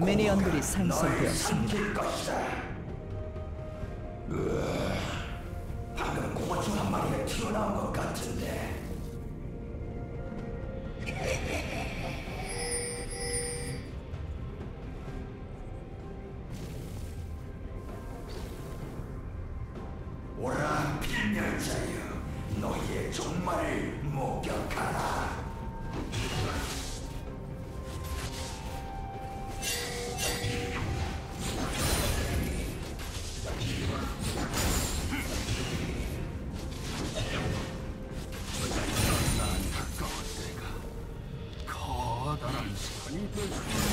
미니언들이 생성되었습니다. Rampage.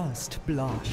First Blood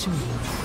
to you.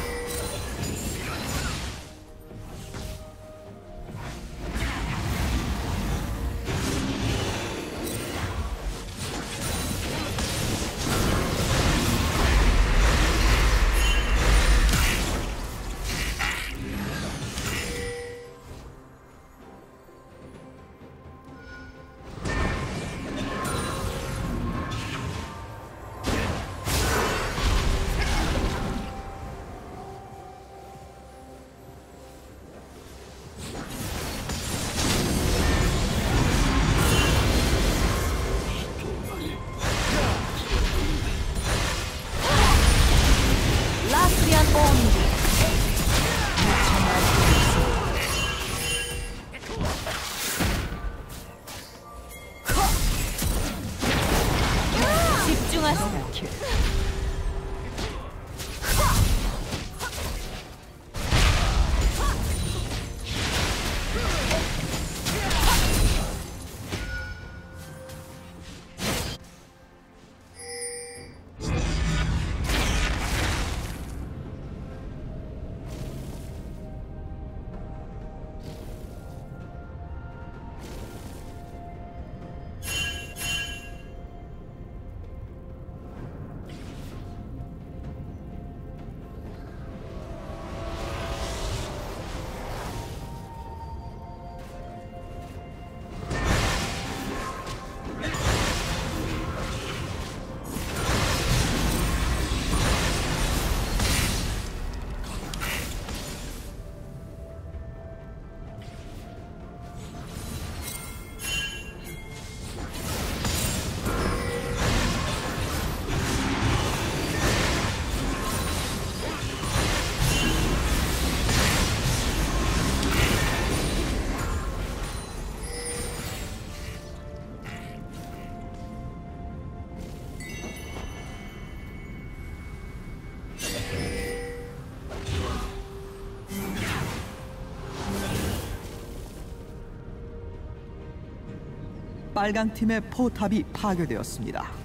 빨강 팀의 포탑이 파괴되었습니다.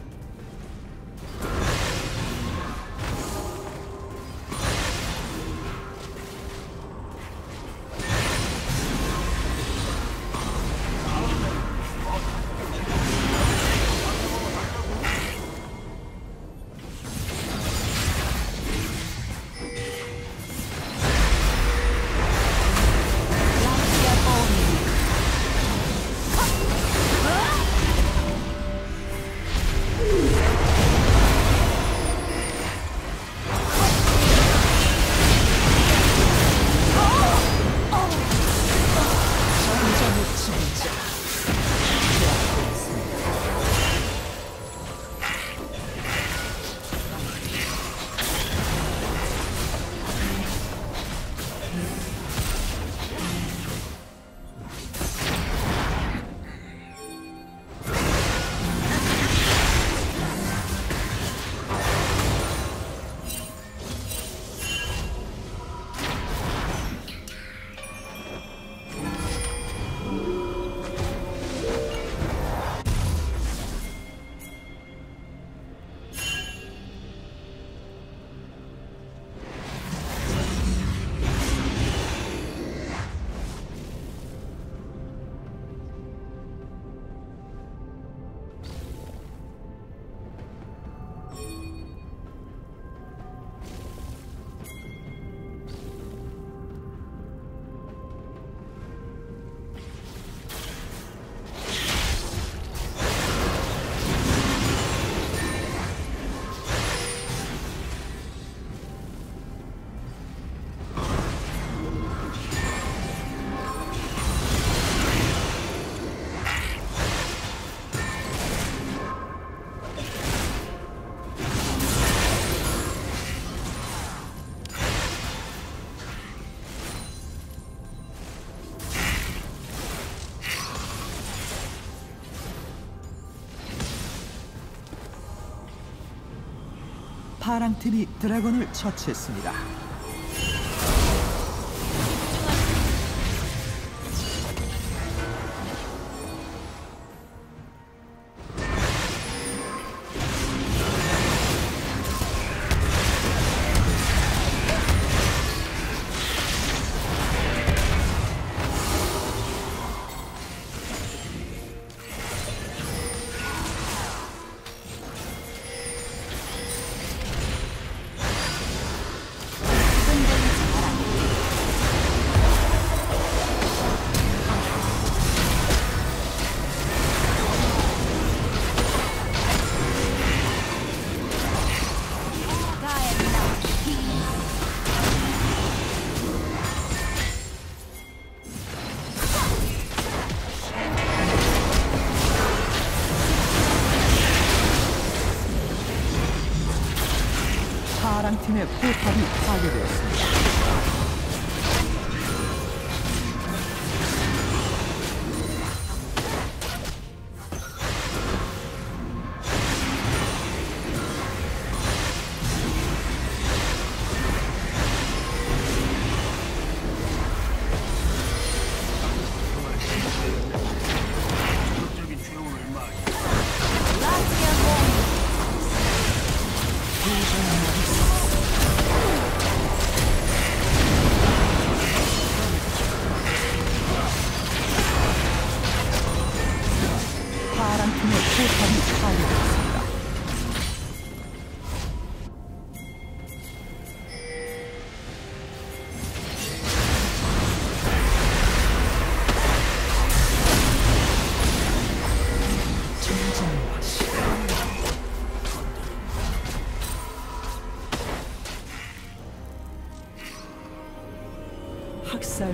파랑 팀이 드래곤을 처치했습니다.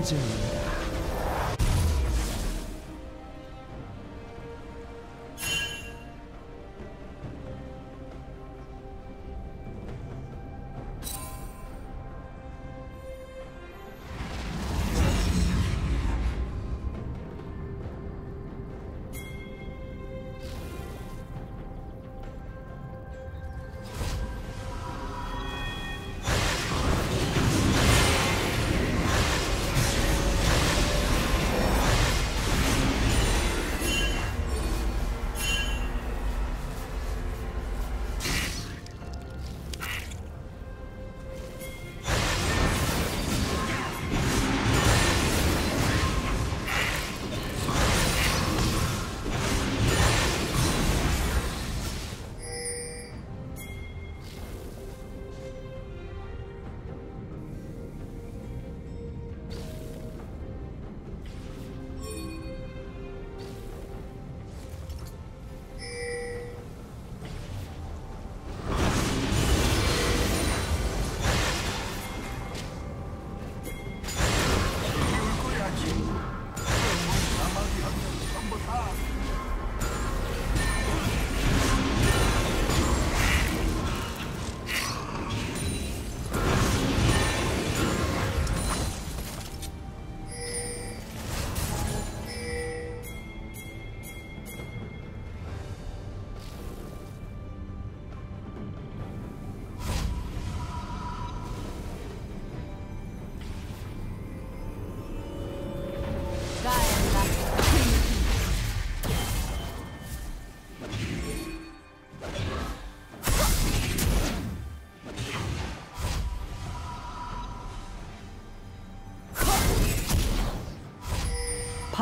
Zoom.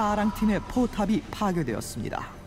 파랑팀의 포탑이 파괴되었습니다.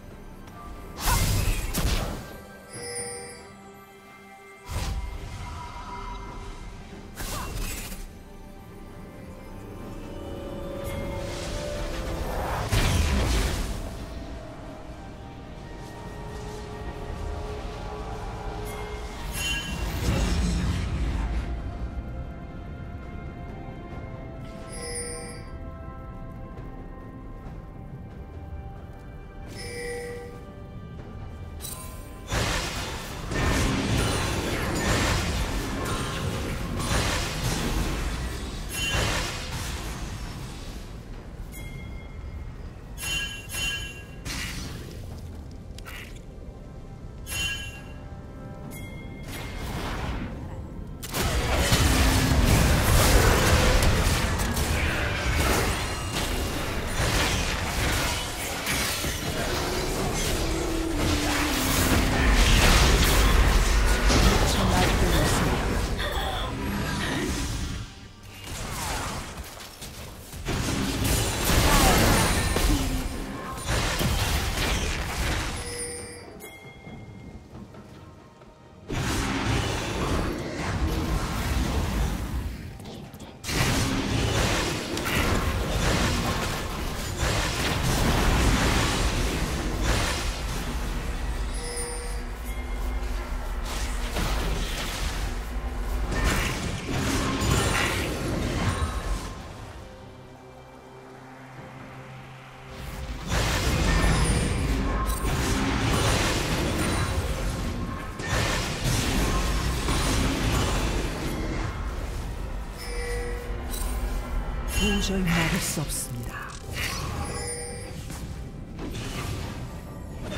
도저히 막을 수 없습니다.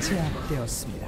제압되었습니다.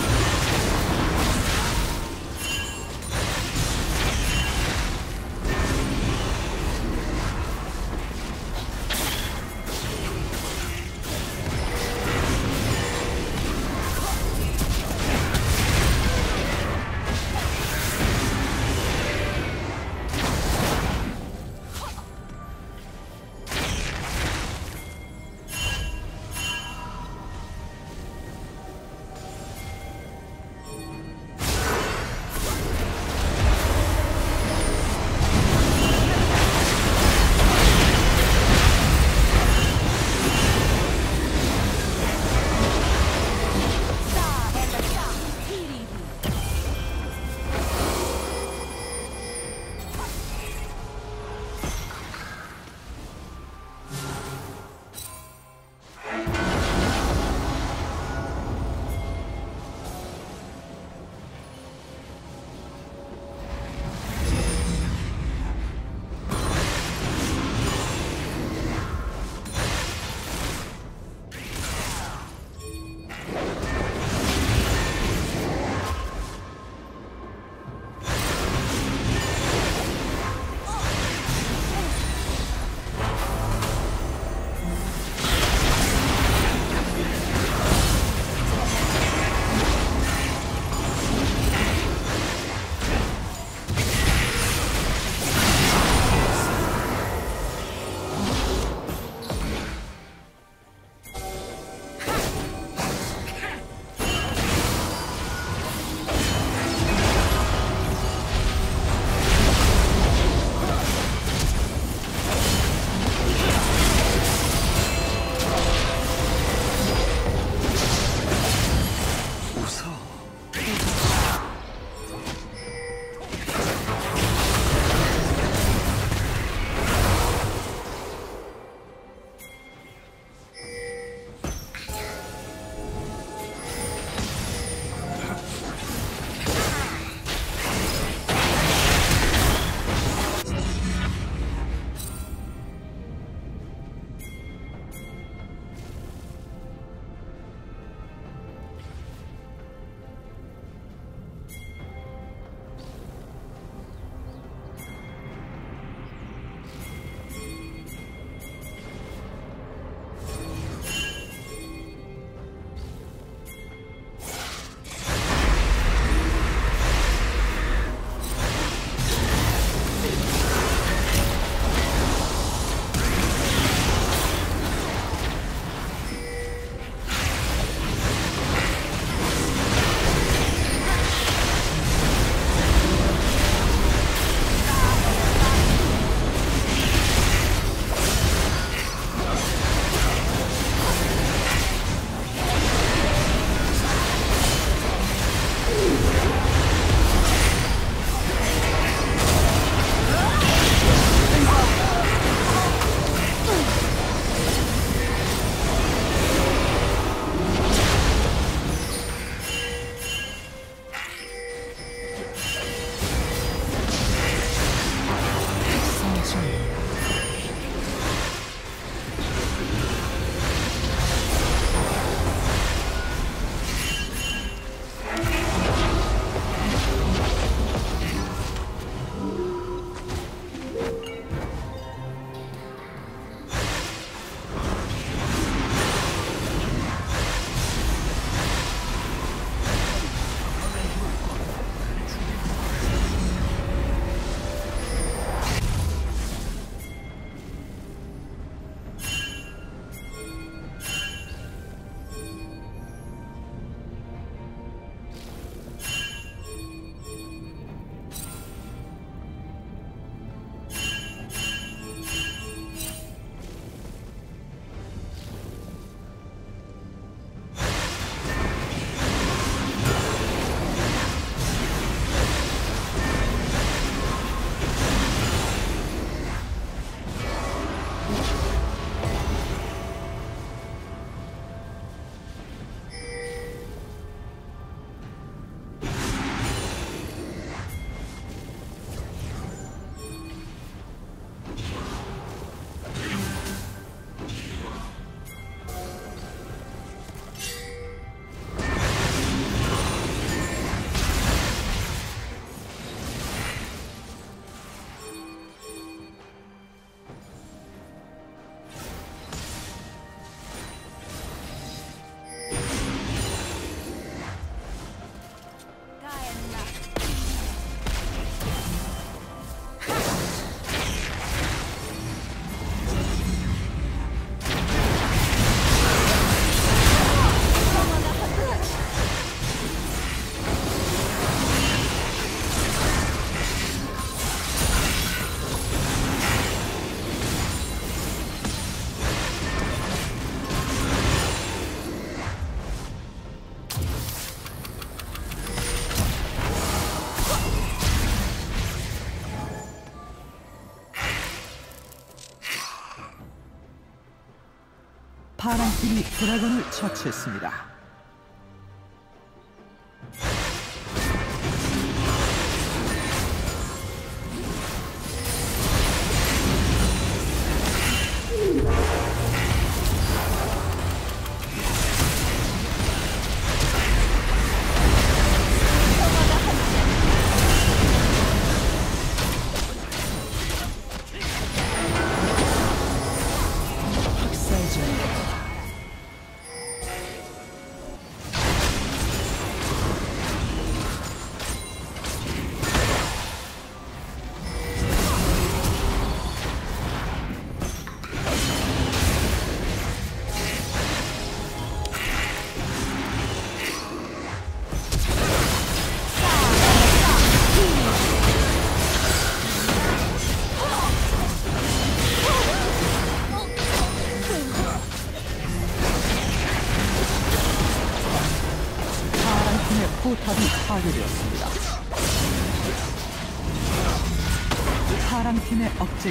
파란 팀이 드래곤을 처치했습니다.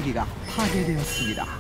억제기가 파괴되었습니다.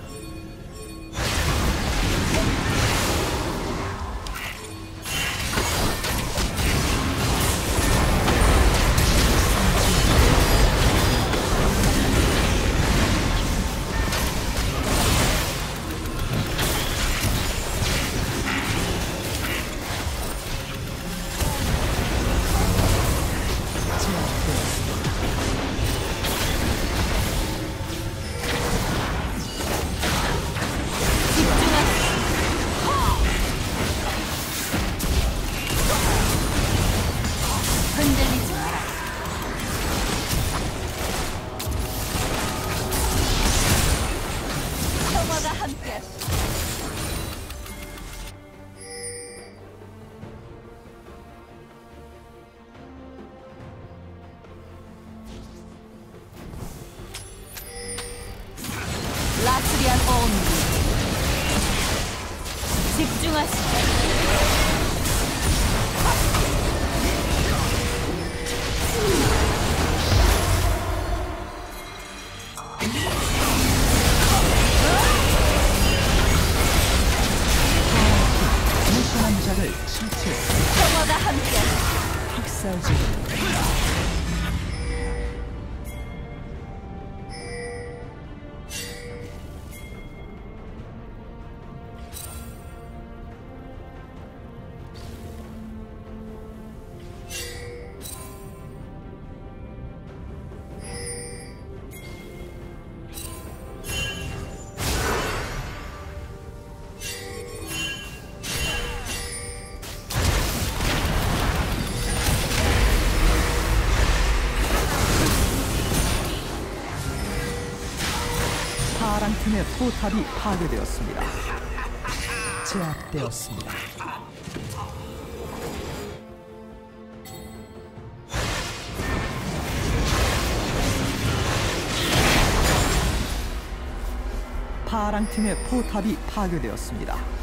포탑이 파괴되었습니다. 제압되었습니다. 파란 팀의 포탑이 파괴되었습니다.